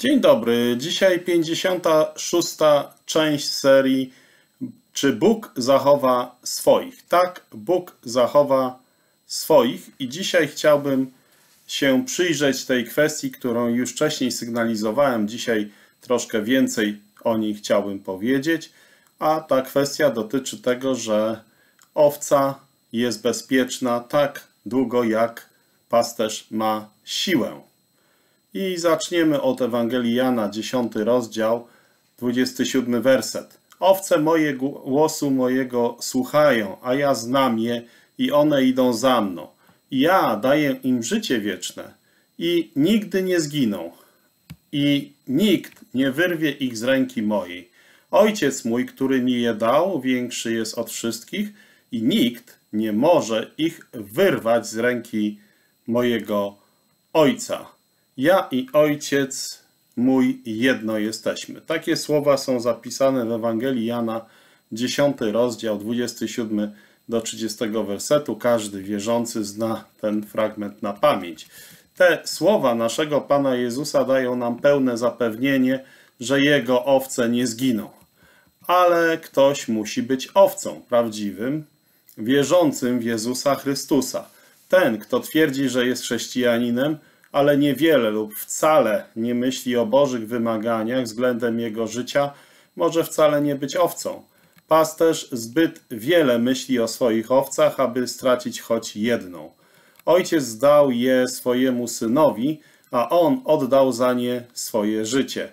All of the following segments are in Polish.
Dzień dobry. Dzisiaj 56. część serii Czy Bóg zachowa swoich? Tak, Bóg zachowa swoich i dzisiaj chciałbym się przyjrzeć tej kwestii, którą już wcześniej sygnalizowałem. Dzisiaj troszkę więcej o niej chciałbym powiedzieć, a ta kwestia dotyczy tego, że owca jest bezpieczna tak długo, jak pasterz ma siłę. I zaczniemy od Ewangelii Jana, 10 rozdział, 27 werset. Owce moje głosu mojego słuchają, a ja znam je i one idą za mną. Ja daję im życie wieczne i nigdy nie zginą. I nikt nie wyrwie ich z ręki mojej. Ojciec mój, który mi je dał, większy jest od wszystkich i nikt nie może ich wyrwać z ręki mojego Ojca. Ja i Ojciec mój jedno jesteśmy. Takie słowa są zapisane w Ewangelii Jana, 10 rozdział, 27 do 30 wersetu. Każdy wierzący zna ten fragment na pamięć. Te słowa naszego Pana Jezusa dają nam pełne zapewnienie, że Jego owce nie zginą. Ale ktoś musi być owcą prawdziwym, wierzącym w Jezusa Chrystusa. Ten, kto twierdzi, że jest chrześcijaninem, ale niewiele lub wcale nie myśli o Bożych wymaganiach względem jego życia, może wcale nie być owcą. Pasterz zbyt wiele myśli o swoich owcach, aby stracić choć jedną. Ojciec dał je swojemu synowi, a on oddał za nie swoje życie.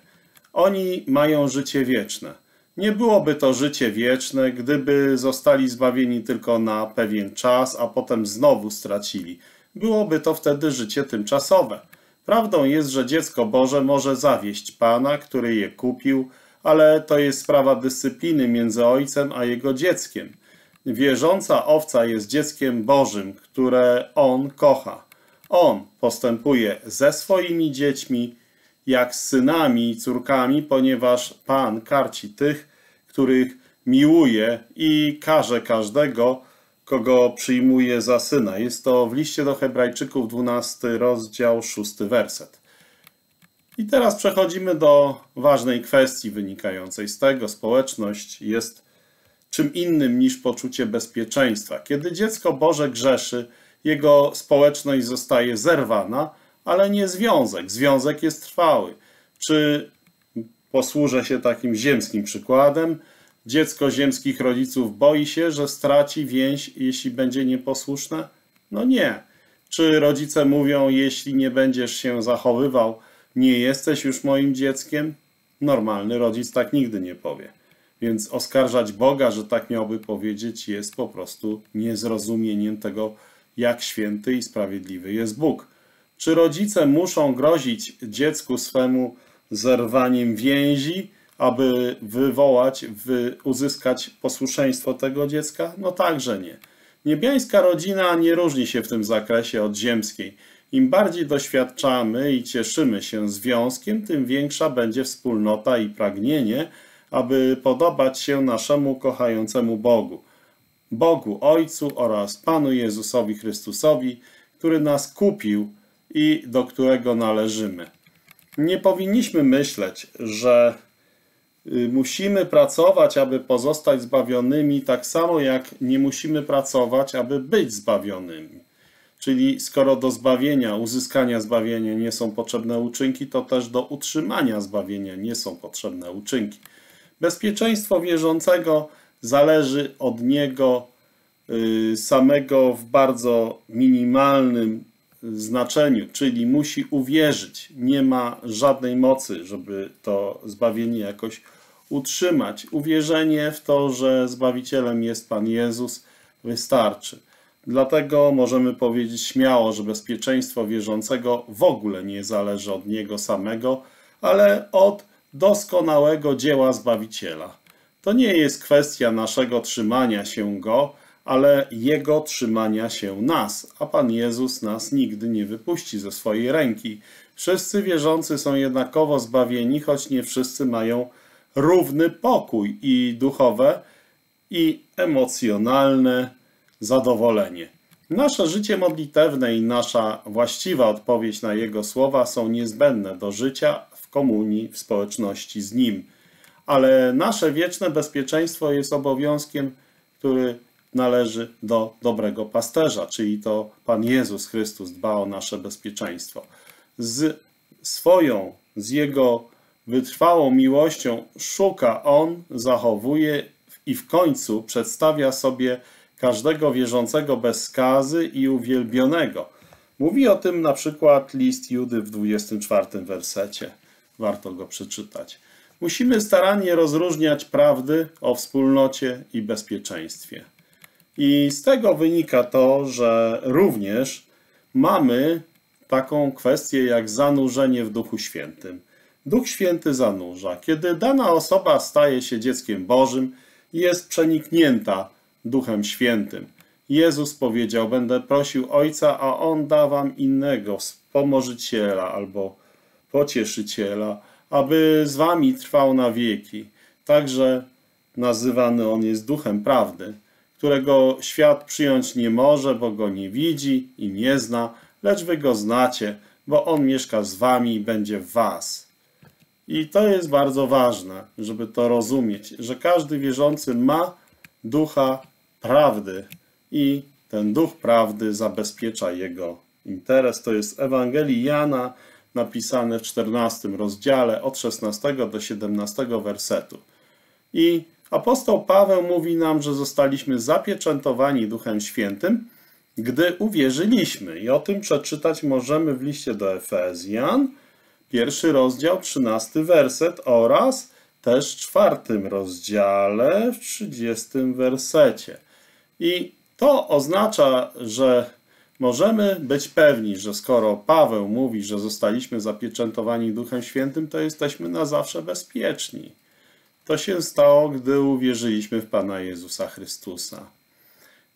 Oni mają życie wieczne. Nie byłoby to życie wieczne, gdyby zostali zbawieni tylko na pewien czas, a potem znowu stracili byłoby to wtedy życie tymczasowe. Prawdą jest, że dziecko Boże może zawieść Pana, który je kupił, ale to jest sprawa dyscypliny między ojcem a jego dzieckiem. Wierząca owca jest dzieckiem Bożym, które on kocha. On postępuje ze swoimi dziećmi, jak z synami i córkami, ponieważ Pan karci tych, których miłuje i karze każdego, kogo przyjmuje za syna. Jest to w liście do Hebrajczyków 12 rozdział 6 werset. I teraz przechodzimy do ważnej kwestii wynikającej z tego. Społeczność jest czym innym niż poczucie bezpieczeństwa. Kiedy dziecko Boże grzeszy, jego społeczność zostaje zerwana, ale nie związek. Związek jest trwały. Czy posłużę się takim ziemskim przykładem? Dziecko ziemskich rodziców boi się, że straci więź, jeśli będzie nieposłuszne? No nie. Czy rodzice mówią, jeśli nie będziesz się zachowywał, nie jesteś już moim dzieckiem? Normalny rodzic tak nigdy nie powie. Więc oskarżać Boga, że tak miałby powiedzieć, jest po prostu niezrozumieniem tego, jak święty i sprawiedliwy jest Bóg. Czy rodzice muszą grozić dziecku swemu zerwaniem więzi, aby wywołać, wy, uzyskać posłuszeństwo tego dziecka? No także nie. Niebiańska rodzina nie różni się w tym zakresie od ziemskiej. Im bardziej doświadczamy i cieszymy się związkiem, tym większa będzie wspólnota i pragnienie, aby podobać się naszemu kochającemu Bogu. Bogu Ojcu oraz Panu Jezusowi Chrystusowi, który nas kupił i do którego należymy. Nie powinniśmy myśleć, że musimy pracować, aby pozostać zbawionymi, tak samo jak nie musimy pracować, aby być zbawionymi. Czyli skoro do zbawienia, uzyskania zbawienia nie są potrzebne uczynki, to też do utrzymania zbawienia nie są potrzebne uczynki. Bezpieczeństwo wierzącego zależy od niego y, samego w bardzo minimalnym znaczeniu, czyli musi uwierzyć. Nie ma żadnej mocy, żeby to zbawienie jakoś utrzymać. Uwierzenie w to, że Zbawicielem jest Pan Jezus, wystarczy. Dlatego możemy powiedzieć śmiało, że bezpieczeństwo wierzącego w ogóle nie zależy od niego samego, ale od doskonałego dzieła Zbawiciela. To nie jest kwestia naszego trzymania się Go, ale Jego trzymania się nas, a Pan Jezus nas nigdy nie wypuści ze swojej ręki. Wszyscy wierzący są jednakowo zbawieni, choć nie wszyscy mają równy pokój i duchowe, i emocjonalne zadowolenie. Nasze życie modlitewne i nasza właściwa odpowiedź na Jego słowa są niezbędne do życia w komunii, w społeczności z Nim. Ale nasze wieczne bezpieczeństwo jest obowiązkiem, który należy do dobrego pasterza, czyli to Pan Jezus Chrystus dba o nasze bezpieczeństwo. Z swoją, z Jego wytrwałą miłością szuka On, zachowuje i w końcu przedstawia sobie każdego wierzącego bez skazy i uwielbionego. Mówi o tym na przykład list Judy w 24 wersecie. Warto go przeczytać. Musimy starannie rozróżniać prawdy o wspólnocie i bezpieczeństwie. I z tego wynika to, że również mamy taką kwestię jak zanurzenie w Duchu Świętym. Duch Święty zanurza. Kiedy dana osoba staje się dzieckiem Bożym, jest przeniknięta Duchem Świętym. Jezus powiedział: Będę prosił Ojca, a On da wam innego wspomożyciela albo pocieszyciela, aby z wami trwał na wieki. Także nazywany On jest Duchem Prawdy, którego świat przyjąć nie może, bo go nie widzi i nie zna, lecz wy go znacie, bo On mieszka z wami i będzie w was. I to jest bardzo ważne, żeby to rozumieć, że każdy wierzący ma ducha prawdy i ten duch prawdy zabezpiecza jego interes. To jest Ewangelii Jana napisane w 14 rozdziale od 16 do 17 wersetu. I apostoł Paweł mówi nam, że zostaliśmy zapieczętowani Duchem Świętym, gdy uwierzyliśmy. I o tym przeczytać możemy w liście do Efezjan, pierwszy rozdział, 13 werset oraz też czwartym rozdziale, w 30 wersecie. I to oznacza, że możemy być pewni, że skoro Paweł mówi, że zostaliśmy zapieczętowani Duchem Świętym, to jesteśmy na zawsze bezpieczni. To się stało, gdy uwierzyliśmy w Pana Jezusa Chrystusa.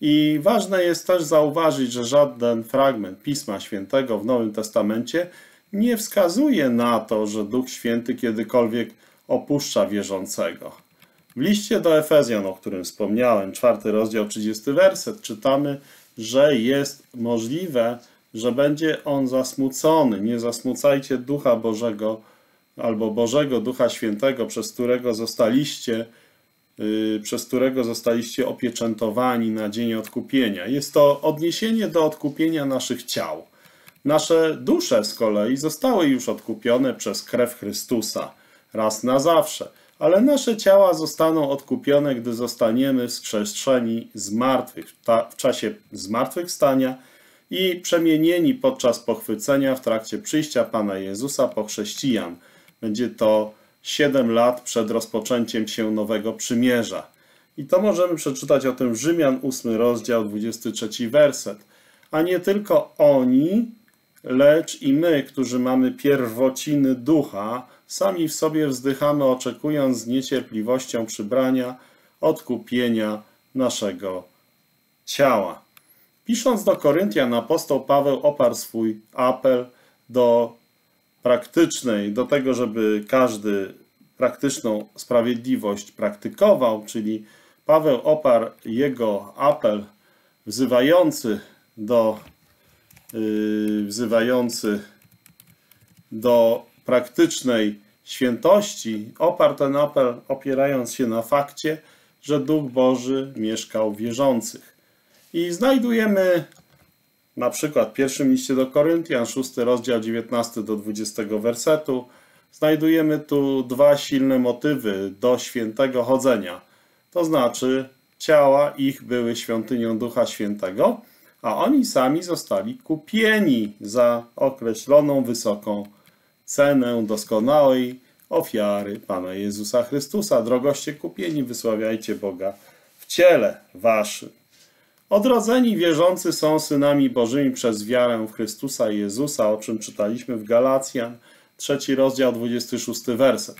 I ważne jest też zauważyć, że żaden fragment Pisma Świętego w Nowym Testamencie nie wskazuje na to, że Duch Święty kiedykolwiek opuszcza wierzącego. W liście do Efezjan, o którym wspomniałem, czwarty rozdział, 30 werset, czytamy, że jest możliwe, że będzie on zasmucony. Nie zasmucajcie Ducha Bożego albo Bożego Ducha Świętego, przez którego zostaliście, yy, przez którego zostaliście opieczętowani na dzień odkupienia. Jest to odniesienie do odkupienia naszych ciał. Nasze dusze z kolei zostały już odkupione przez krew Chrystusa raz na zawsze, ale nasze ciała zostaną odkupione, gdy zostaniemy wskrzeszeni z martwych, w czasie zmartwychwstania i przemienieni podczas pochwycenia w trakcie przyjścia Pana Jezusa po chrześcijan. Będzie to 7 lat przed rozpoczęciem się nowego przymierza. I to możemy przeczytać o tym w Rzymian 8 rozdział 23 werset. A nie tylko oni, lecz i my, którzy mamy pierwociny ducha, sami w sobie wzdychamy, oczekując z niecierpliwością przybrania, odkupienia naszego ciała. Pisząc do Koryntian, apostoł Paweł oparł swój apel do praktycznej, do tego, żeby każdy praktyczną sprawiedliwość praktykował, czyli Paweł oparł jego apel wzywający do wzywający do praktycznej świętości oparł ten apel opierając się na fakcie, że Duch Boży mieszkał w wierzących. I znajdujemy na przykład w pierwszym liście do Koryntian, 6 rozdział 19 do 20 wersetu, znajdujemy tu dwa silne motywy do świętego chodzenia. To znaczy, ciała ich były świątynią Ducha Świętego, a oni sami zostali kupieni za określoną wysoką cenę doskonałej ofiary Pana Jezusa Chrystusa. Drogoście kupieni, wysławiajcie Boga w ciele waszym. Odrodzeni wierzący są synami Bożymi przez wiarę w Chrystusa Jezusa, o czym czytaliśmy w Galacjan, trzeci rozdział, 26 werset.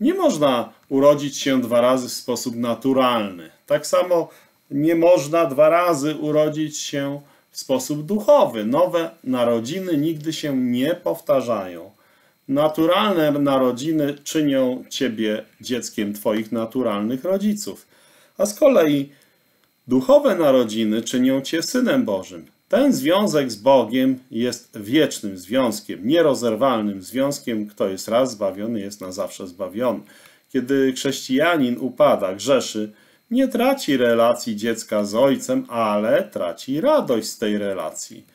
Nie można urodzić się dwa razy w sposób naturalny. Tak samo nie można dwa razy urodzić się w sposób duchowy. Nowe narodziny nigdy się nie powtarzają. Naturalne narodziny czynią ciebie dzieckiem twoich naturalnych rodziców. A z kolei Duchowe narodziny czynią cię synem Bożym. Ten związek z Bogiem jest wiecznym związkiem, nierozerwalnym związkiem. Kto jest raz zbawiony, jest na zawsze zbawiony. Kiedy chrześcijanin upada, grzeszy, nie traci relacji dziecka z ojcem, ale traci radość z tej relacji.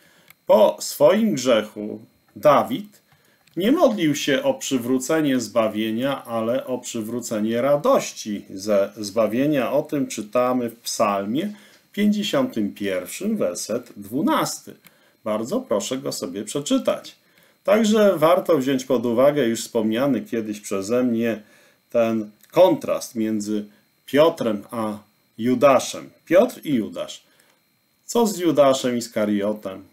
Po swoim grzechu Dawid nie modlił się o przywrócenie zbawienia, ale o przywrócenie radości ze zbawienia. O tym czytamy w Psalmie 51, werset 12. Bardzo proszę go sobie przeczytać. Także warto wziąć pod uwagę już wspomniany kiedyś przeze mnie ten kontrast między Piotrem a Judaszem. Piotr i Judasz. Co z Judaszem Iskariotem?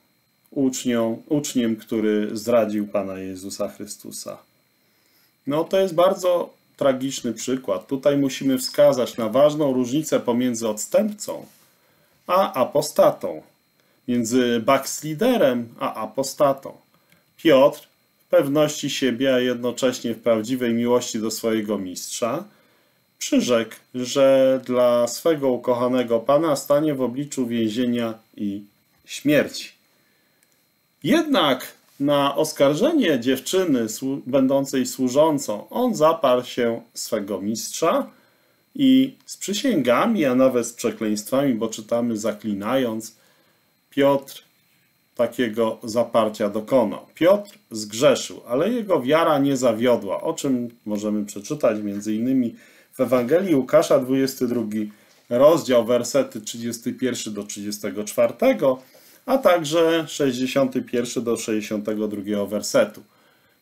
ucznią, uczniem, który zdradził Pana Jezusa Chrystusa. No to jest bardzo tragiczny przykład. Tutaj musimy wskazać na ważną różnicę pomiędzy odstępcą a apostatą, między backsliderem a apostatą. Piotr w pewności siebie, a jednocześnie w prawdziwej miłości do swojego mistrza, przyrzekł, że dla swego ukochanego Pana stanie w obliczu więzienia i śmierci. Jednak na oskarżenie dziewczyny będącej służącą on zaparł się swego mistrza i z przysięgami, a nawet z przekleństwami, bo czytamy zaklinając, Piotr takiego zaparcia dokonał. Piotr zgrzeszył, ale jego wiara nie zawiodła, o czym możemy przeczytać między innymi w Ewangelii Łukasza 22 rozdział, wersety 31 do 34, a także 61 do 62 wersetu.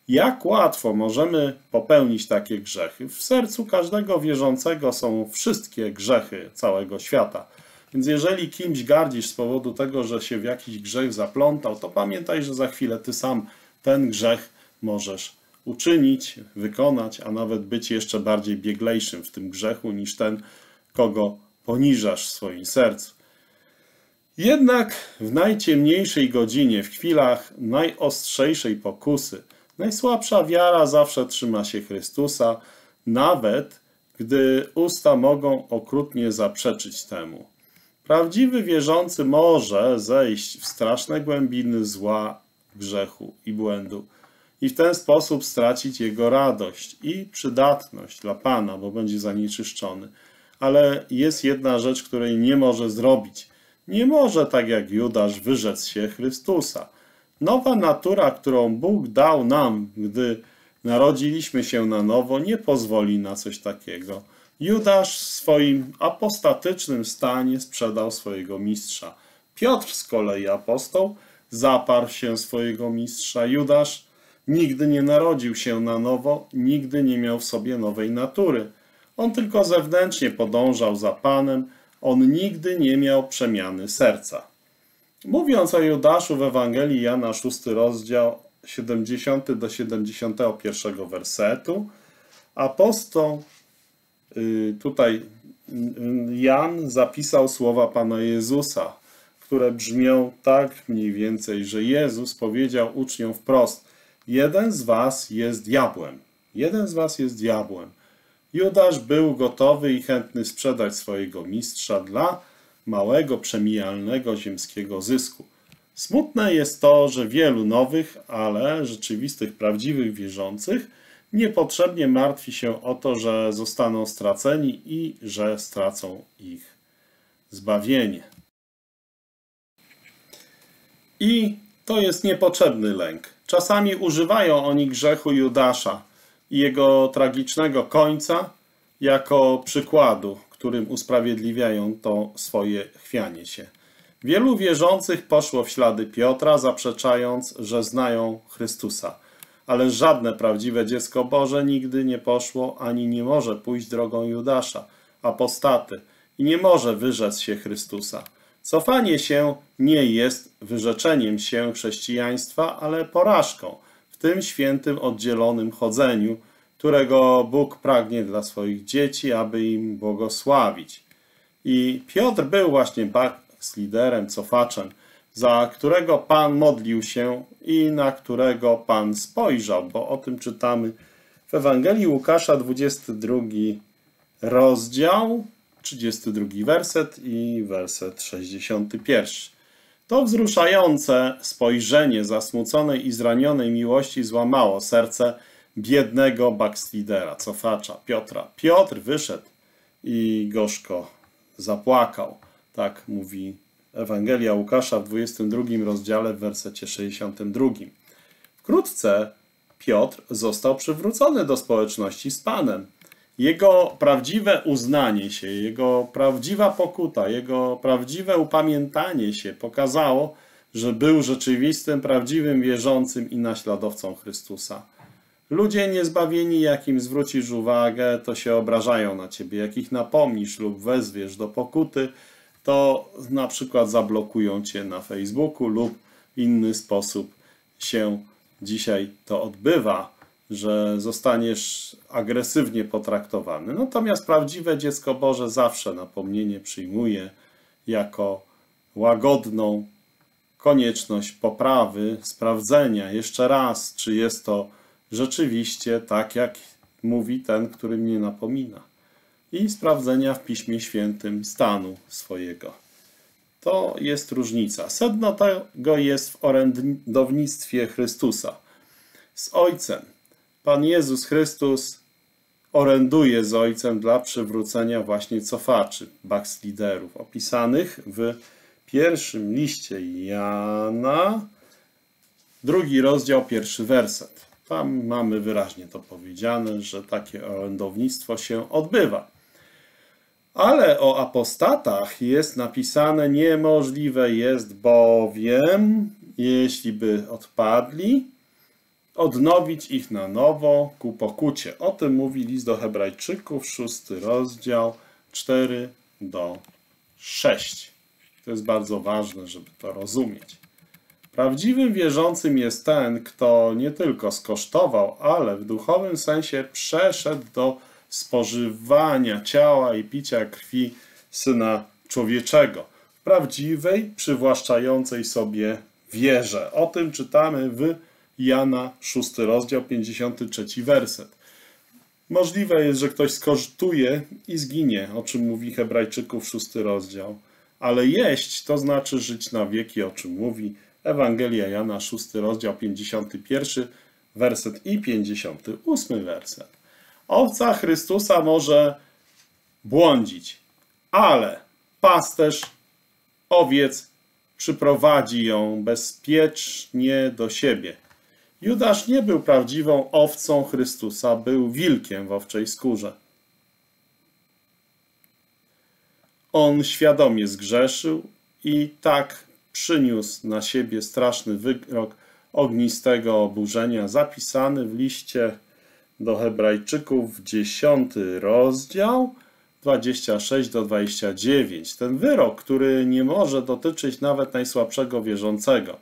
Jak łatwo możemy popełnić takie grzechy? W sercu każdego wierzącego są wszystkie grzechy całego świata. Więc jeżeli kimś gardzisz z powodu tego, że się w jakiś grzech zaplątał, to pamiętaj, że za chwilę ty sam ten grzech możesz uczynić, wykonać, a nawet być jeszcze bardziej bieglejszym w tym grzechu niż ten, kogo poniżasz w swoim sercu. Jednak w najciemniejszej godzinie, w chwilach najostrzejszej pokusy, najsłabsza wiara zawsze trzyma się Chrystusa, nawet gdy usta mogą okrutnie zaprzeczyć temu. Prawdziwy wierzący może zejść w straszne głębiny zła, grzechu i błędu i w ten sposób stracić jego radość i przydatność dla Pana, bo będzie zanieczyszczony. Ale jest jedna rzecz, której nie może zrobić – nie może tak jak Judasz wyrzec się Chrystusa. Nowa natura, którą Bóg dał nam, gdy narodziliśmy się na nowo, nie pozwoli na coś takiego. Judasz w swoim apostatycznym stanie sprzedał swojego mistrza. Piotr z kolei apostoł zaparł się swojego mistrza. Judasz nigdy nie narodził się na nowo, nigdy nie miał w sobie nowej natury. On tylko zewnętrznie podążał za Panem, on nigdy nie miał przemiany serca. Mówiąc o Judaszu w Ewangelii Jana 6 rozdział 70 do 71 wersetu, apostoł y, tutaj y, Jan zapisał słowa Pana Jezusa, które brzmią tak mniej więcej, że Jezus powiedział uczniom wprost: Jeden z was jest diabłem. Jeden z was jest diabłem. Judasz był gotowy i chętny sprzedać swojego mistrza dla małego, przemijalnego ziemskiego zysku. Smutne jest to, że wielu nowych, ale rzeczywistych, prawdziwych wierzących niepotrzebnie martwi się o to, że zostaną straceni i że stracą ich zbawienie. I to jest niepotrzebny lęk. Czasami używają oni grzechu Judasza i jego tragicznego końca jako przykładu, którym usprawiedliwiają to swoje chwianie się. Wielu wierzących poszło w ślady Piotra, zaprzeczając, że znają Chrystusa. Ale żadne prawdziwe dziecko Boże nigdy nie poszło ani nie może pójść drogą Judasza, apostaty, i nie może wyrzec się Chrystusa. Cofanie się nie jest wyrzeczeniem się chrześcijaństwa, ale porażką – tym świętym oddzielonym chodzeniu, którego Bóg pragnie dla swoich dzieci, aby im błogosławić. I Piotr był właśnie liderem, cofaczem, za którego Pan modlił się i na którego Pan spojrzał, bo o tym czytamy w Ewangelii Łukasza 22 rozdział 32 werset i werset 61. To wzruszające spojrzenie zasmuconej i zranionej miłości złamało serce biednego backslidera, cofacza Piotra. Piotr wyszedł i gorzko zapłakał. Tak mówi Ewangelia Łukasza w 22 rozdziale w wersecie 62. Wkrótce Piotr został przywrócony do społeczności z Panem. Jego prawdziwe uznanie się, jego prawdziwa pokuta, jego prawdziwe upamiętanie się pokazało, że był rzeczywistym, prawdziwym wierzącym i naśladowcą Chrystusa. Ludzie niezbawieni, jakim zwrócisz uwagę, to się obrażają na ciebie. Jak ich napomnisz lub wezwiesz do pokuty, to na przykład zablokują cię na Facebooku lub w inny sposób się dzisiaj to odbywa, że zostaniesz agresywnie potraktowany. Natomiast prawdziwe dziecko Boże zawsze napomnienie przyjmuje jako łagodną konieczność poprawy, sprawdzenia jeszcze raz, czy jest to rzeczywiście tak, jak mówi ten, który mnie napomina. I sprawdzenia w Piśmie Świętym stanu swojego. To jest różnica. Sedno tego jest w orędownictwie Chrystusa. Z Ojcem. Pan Jezus Chrystus oręduje z Ojcem dla przywrócenia właśnie cofaczy, backsliderów, opisanych w pierwszym liście Jana, drugi rozdział, pierwszy werset. Tam mamy wyraźnie to powiedziane, że takie orędownictwo się odbywa. Ale o apostatach jest napisane niemożliwe jest bowiem, jeśli by odpadli, odnowić ich na nowo ku pokucie. O tym mówi list do Hebrajczyków, szósty rozdział, 4 do 6. To jest bardzo ważne, żeby to rozumieć. Prawdziwym wierzącym jest ten, kto nie tylko skosztował, ale w duchowym sensie przeszedł do spożywania ciała i picia krwi Syna Człowieczego. Prawdziwej, przywłaszczającej sobie wierze. O tym czytamy w Jana 6 rozdział 53 werset. Możliwe jest, że ktoś skosztuje i zginie, o czym mówi Hebrajczyków 6 rozdział. Ale jeść to znaczy żyć na wieki, o czym mówi Ewangelia Jana, 6 rozdział, 51 werset i 58 werset. Owca Chrystusa może błądzić, ale pasterz owiec przyprowadzi ją bezpiecznie do siebie. Judasz nie był prawdziwą owcą Chrystusa, był wilkiem w owczej skórze. On świadomie zgrzeszył i tak przyniósł na siebie straszny wyrok ognistego oburzenia, zapisany w liście do Hebrajczyków, 10 rozdział, 26 do 29. Ten wyrok, który nie może dotyczyć nawet najsłabszego wierzącego,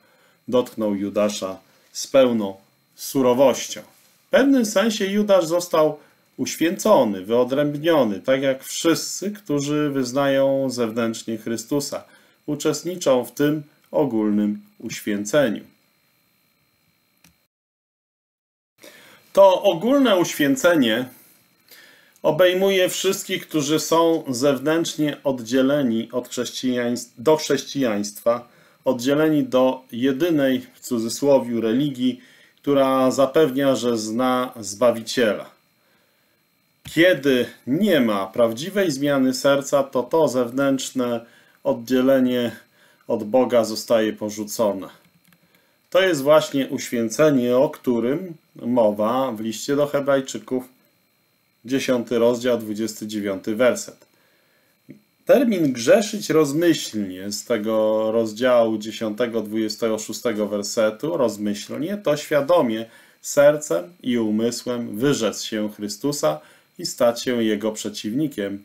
dotknął Judasza z pełną surowością. W pewnym sensie Judasz został uświęcony, wyodrębniony, tak jak wszyscy, którzy wyznają zewnętrznie Chrystusa – uczestniczą w tym ogólnym uświęceniu. To ogólne uświęcenie obejmuje wszystkich, którzy są zewnętrznie oddzieleni od chrześcijaństw, do chrześcijaństwa, oddzieleni do jedynej, w cudzysłowie, religii, która zapewnia, że zna Zbawiciela. Kiedy nie ma prawdziwej zmiany serca, to to zewnętrzne oddzielenie od Boga zostaje porzucone. To jest właśnie uświęcenie, o którym mowa w liście do Hebrajczyków, 10 rozdział, 29 werset. Termin grzeszyć rozmyślnie z tego rozdziału 10, 26 wersetu, rozmyślnie, to świadomie sercem i umysłem wyrzec się Chrystusa i stać się Jego przeciwnikiem,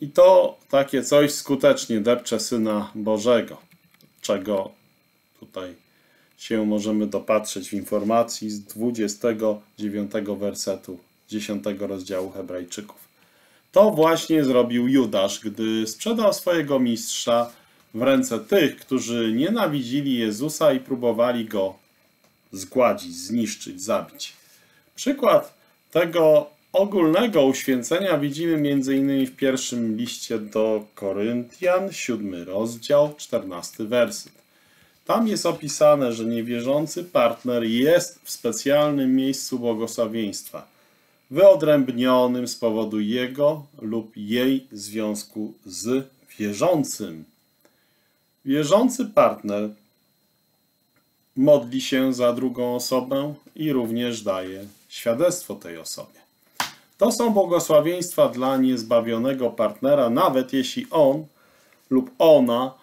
i to takie coś skutecznie depcze Syna Bożego, czego tutaj się możemy dopatrzeć w informacji z 29 wersetu 10 rozdziału Hebrajczyków. To właśnie zrobił Judasz, gdy sprzedał swojego mistrza w ręce tych, którzy nienawidzili Jezusa i próbowali go zgładzić, zniszczyć, zabić. Przykład tego ogólnego uświęcenia widzimy m.in. w pierwszym liście do Koryntian, siódmy rozdział, czternasty werset. Tam jest opisane, że niewierzący partner jest w specjalnym miejscu błogosławieństwa, wyodrębnionym z powodu jego lub jej związku z wierzącym. Wierzący partner modli się za drugą osobę i również daje świadectwo tej osobie. To są błogosławieństwa dla niezbawionego partnera, nawet jeśli on lub ona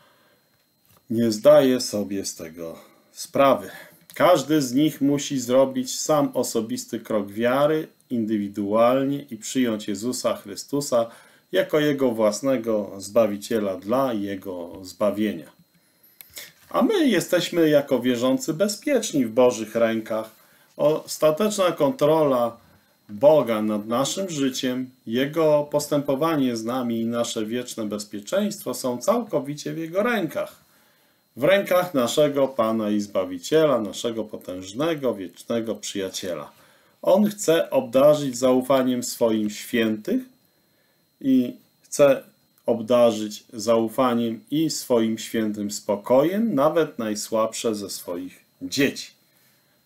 nie zdaje sobie z tego sprawy. Każdy z nich musi zrobić sam osobisty krok wiary, indywidualnie i przyjąć Jezusa Chrystusa jako Jego własnego Zbawiciela dla Jego zbawienia. A my jesteśmy jako wierzący bezpieczni w Bożych rękach. Ostateczna kontrola Boga nad naszym życiem, Jego postępowanie z nami i nasze wieczne bezpieczeństwo są całkowicie w Jego rękach. W rękach naszego Pana i Zbawiciela, naszego potężnego, wiecznego przyjaciela. On chce obdarzyć zaufaniem swoim świętych i chce obdarzyć zaufaniem i swoim świętym spokojem, nawet najsłabsze ze swoich dzieci.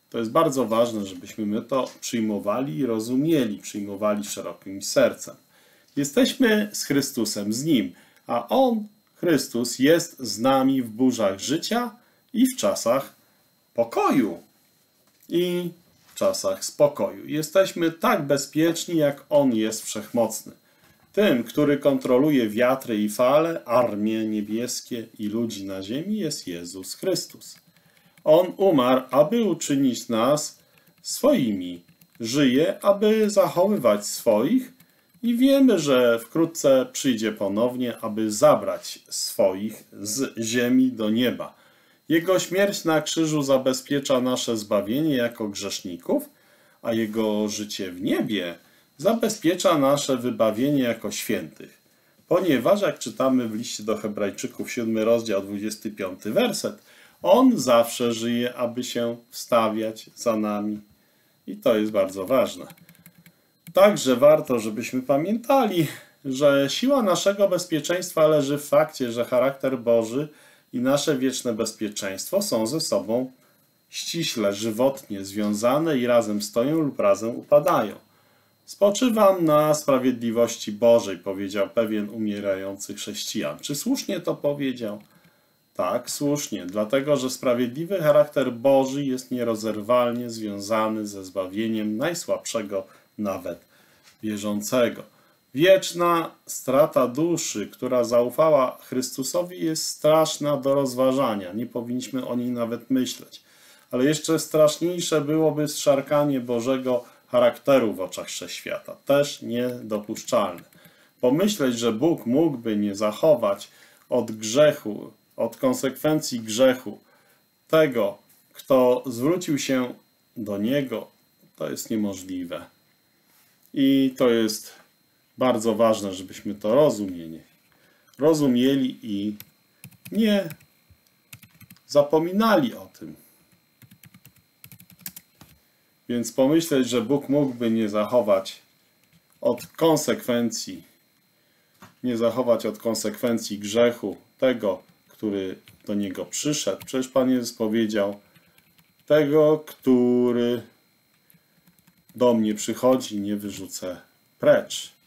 To jest bardzo ważne, żebyśmy my to przyjmowali i rozumieli, przyjmowali szerokim sercem. Jesteśmy z Chrystusem, z Nim, a On, Chrystus, jest z nami w burzach życia i w czasach pokoju. I czasach spokoju. Jesteśmy tak bezpieczni, jak On jest wszechmocny. Tym, który kontroluje wiatry i fale, armie niebieskie i ludzi na ziemi, jest Jezus Chrystus. On umarł, aby uczynić nas swoimi. Żyje, aby zachowywać swoich i wiemy, że wkrótce przyjdzie ponownie, aby zabrać swoich z ziemi do nieba. Jego śmierć na krzyżu zabezpiecza nasze zbawienie jako grzeszników, a jego życie w niebie zabezpiecza nasze wybawienie jako świętych. Ponieważ, jak czytamy w liście do Hebrajczyków, 7 rozdział, 25 werset, on zawsze żyje, aby się wstawiać za nami. I to jest bardzo ważne. Także warto, żebyśmy pamiętali, że siła naszego bezpieczeństwa leży w fakcie, że charakter Boży i nasze wieczne bezpieczeństwo są ze sobą ściśle, żywotnie związane i razem stoją lub razem upadają. Spoczywam na sprawiedliwości Bożej, powiedział pewien umierający chrześcijan. Czy słusznie to powiedział? Tak, słusznie, dlatego że sprawiedliwy charakter Boży jest nierozerwalnie związany ze zbawieniem najsłabszego nawet wierzącego. Wieczna strata duszy, która zaufała Chrystusowi, jest straszna do rozważania. Nie powinniśmy o niej nawet myśleć. Ale jeszcze straszniejsze byłoby zszarkanie Bożego charakteru w oczach wszechświata. Też niedopuszczalne. Pomyśleć, że Bóg mógłby nie zachować od grzechu od konsekwencji grzechu tego, kto zwrócił się do Niego, to jest niemożliwe. I to jest bardzo ważne, żebyśmy to rozumieli. Rozumieli i nie zapominali o tym. Więc pomyśleć, że Bóg mógłby nie zachować od konsekwencji, nie zachować od konsekwencji grzechu tego, który do niego przyszedł. Przecież Pan Jezus powiedział, tego, który do mnie przychodzi, nie wyrzucę precz.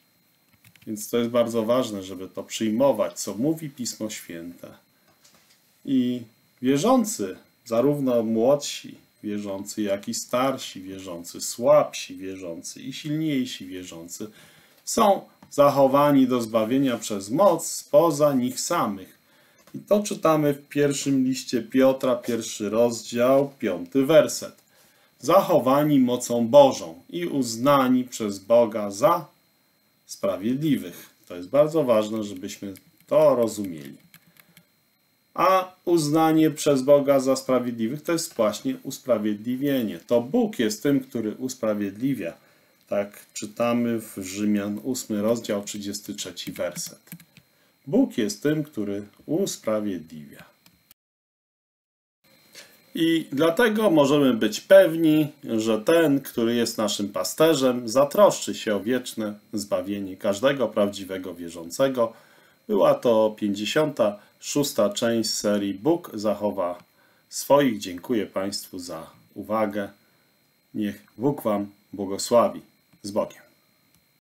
Więc to jest bardzo ważne, żeby to przyjmować, co mówi Pismo Święte. I wierzący, zarówno młodsi wierzący, jak i starsi wierzący, słabsi wierzący i silniejsi wierzący, są zachowani do zbawienia przez moc spoza nich samych. I to czytamy w pierwszym liście Piotra, pierwszy rozdział, piąty werset. Zachowani mocą Bożą i uznani przez Boga za sprawiedliwych. To jest bardzo ważne, żebyśmy to rozumieli. A uznanie przez Boga za sprawiedliwych to jest właśnie usprawiedliwienie. To Bóg jest tym, który usprawiedliwia. Tak czytamy w Rzymian 8 rozdział 33 werset. Bóg jest tym, który usprawiedliwia. I dlatego możemy być pewni, że ten, który jest naszym pasterzem, zatroszczy się o wieczne zbawienie każdego prawdziwego wierzącego. Była to 56. część serii Bóg zachowa swoich. Dziękuję Państwu za uwagę. Niech Bóg Wam błogosławi. Z Bogiem.